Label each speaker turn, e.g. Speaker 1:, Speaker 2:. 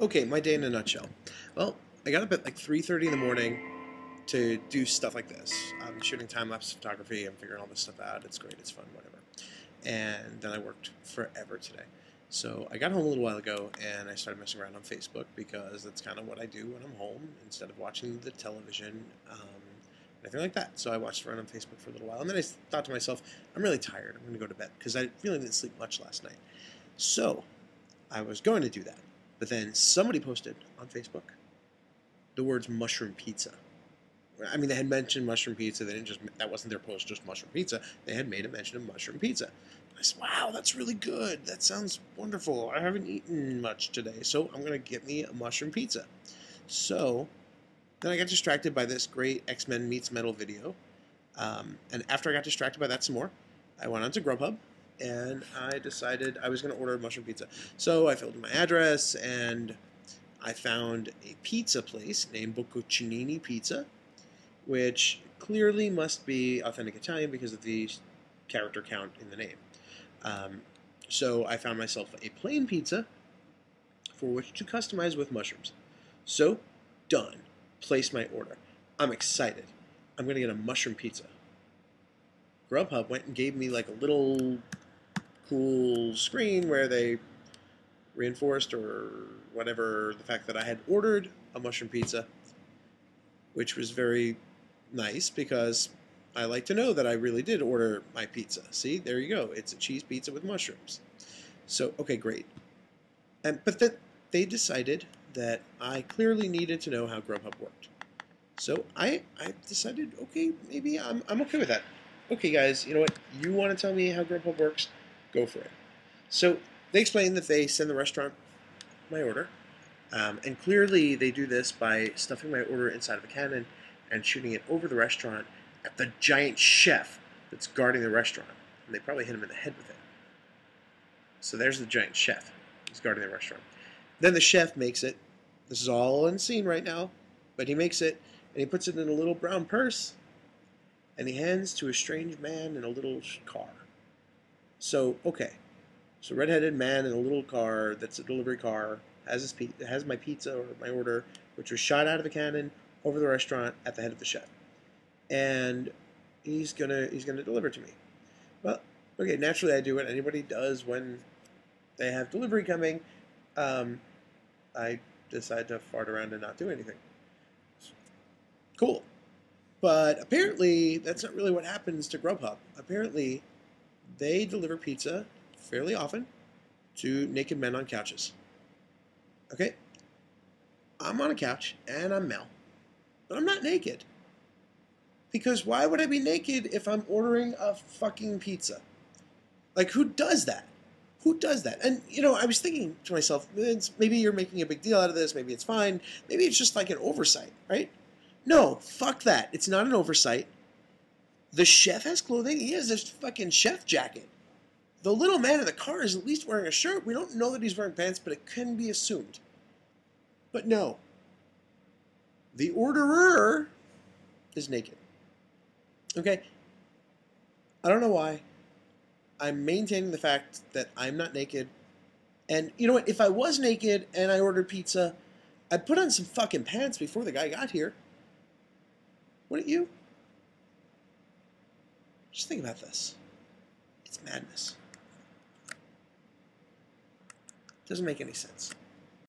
Speaker 1: Okay, my day in a nutshell. Well, I got up at like 3.30 in the morning to do stuff like this. I'm shooting time-lapse photography. I'm figuring all this stuff out. It's great. It's fun, whatever. And then I worked forever today. So I got home a little while ago and I started messing around on Facebook because that's kind of what I do when I'm home instead of watching the television, um, anything like that. So I watched around on Facebook for a little while and then I thought to myself, I'm really tired. I'm going to go to bed because I really didn't sleep much last night. So I was going to do that. But then somebody posted on Facebook the words mushroom pizza. I mean, they had mentioned mushroom pizza. They didn't just that wasn't their post, just mushroom pizza. They had made a mention of mushroom pizza. I said, "Wow, that's really good. That sounds wonderful. I haven't eaten much today, so I'm gonna get me a mushroom pizza." So then I got distracted by this great X Men meets Metal video, um, and after I got distracted by that some more, I went on to Grubhub and I decided I was going to order a mushroom pizza. So I filled in my address and I found a pizza place named Bocconcini Pizza, which clearly must be authentic Italian because of the character count in the name. Um, so I found myself a plain pizza for which to customize with mushrooms. So, done. Place my order. I'm excited. I'm going to get a mushroom pizza. Grubhub went and gave me like a little cool screen where they reinforced or whatever the fact that I had ordered a mushroom pizza, which was very nice because I like to know that I really did order my pizza. See, there you go. It's a cheese pizza with mushrooms. So, okay, great. And but then they decided that I clearly needed to know how Grubhub worked. So I, I decided, okay, maybe I'm, I'm okay with that. Okay, guys, you know what? You want to tell me how Grubhub works? Go for it. So they explain that they send the restaurant my order, um, and clearly they do this by stuffing my order inside of a cannon and shooting it over the restaurant at the giant chef that's guarding the restaurant. And they probably hit him in the head with it. So there's the giant chef. He's guarding the restaurant. Then the chef makes it. This is all unseen right now, but he makes it and he puts it in a little brown purse and he hands to a strange man in a little car. So okay, so redheaded man in a little car that's a delivery car has his pe- has my pizza or my order, which was shot out of a cannon over the restaurant at the head of the chef, and he's gonna he's gonna deliver to me. Well, okay, naturally I do what anybody does when they have delivery coming. Um, I decide to fart around and not do anything. Cool. But apparently, that's not really what happens to Grubhub. Apparently, they deliver pizza fairly often to naked men on couches. Okay? I'm on a couch and I'm Mel, but I'm not naked. Because why would I be naked if I'm ordering a fucking pizza? Like, who does that? Who does that? And, you know, I was thinking to myself, maybe you're making a big deal out of this. Maybe it's fine. Maybe it's just like an oversight, right? No, fuck that. It's not an oversight. The chef has clothing. He has this fucking chef jacket. The little man in the car is at least wearing a shirt. We don't know that he's wearing pants, but it can be assumed. But no. The orderer is naked. Okay? I don't know why. I'm maintaining the fact that I'm not naked. And you know what? If I was naked and I ordered pizza, I'd put on some fucking pants before the guy got here. Wouldn't you? Just think about this. It's madness. Doesn't make any sense.